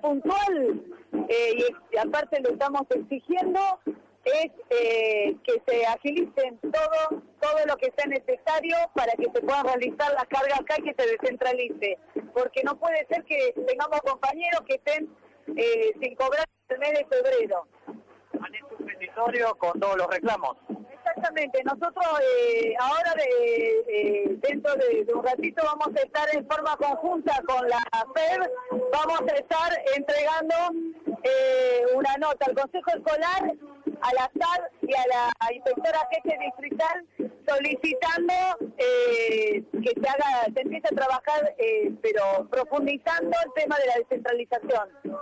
puntual, eh, y, y aparte lo estamos exigiendo, es eh, que se agilicen todo todo lo que sea necesario para que se puedan realizar las cargas acá y que se descentralice. Porque no puede ser que tengamos compañeros que estén eh, sin cobrar el mes de febrero. Han hecho un petitorio con todos los reclamos. Exactamente, nosotros eh, ahora de, eh, dentro de, un ratito vamos a estar en forma conjunta con la FED, vamos a estar entregando eh, una nota al Consejo Escolar, a la SAD y a la inspectora jefe distrital solicitando eh, que se haga, se empiece a trabajar, pero profundizando el tema de la descentralización.